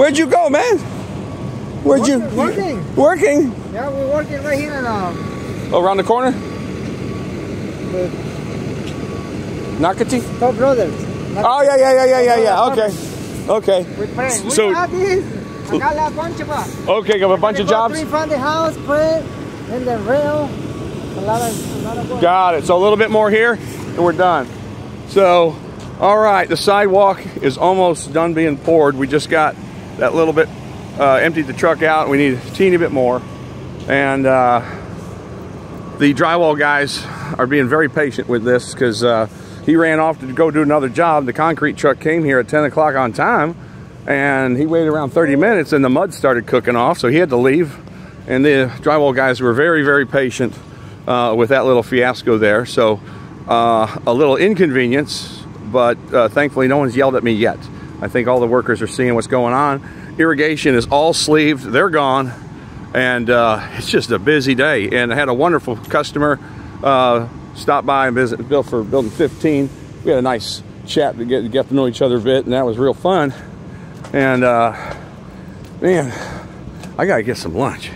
Where'd you go, man? Where'd you? Working. Working? Yeah, we're working right here in um, Oh, around the corner? with Nakati? Top Brothers. Oh, yeah, yeah, yeah, yeah, yeah, yeah. Okay. Okay. With friends. We So- got this. I got a bunch of us. Okay, got a bunch of We jobs? Three from the house, print, and the rail. A lot of, a lot of work. Got it. So a little bit more here, and we're done. So, all right, the sidewalk is almost done being poured. We just got that little bit, uh, emptied the truck out. We need a teeny bit more. And uh, the drywall guys are being very patient with this because uh, he ran off to go do another job. The concrete truck came here at 10 o'clock on time and he waited around 30 minutes and the mud started cooking off, so he had to leave. And the drywall guys were very, very patient uh, with that little fiasco there. So uh, a little inconvenience, but uh, thankfully no one's yelled at me yet. I think all the workers are seeing what's going on. Irrigation is all sleeved, they're gone. And uh, it's just a busy day. And I had a wonderful customer uh, stop by and visit Bill for building 15. We had a nice chat to get, get to know each other a bit, and that was real fun. And uh, man, I gotta get some lunch.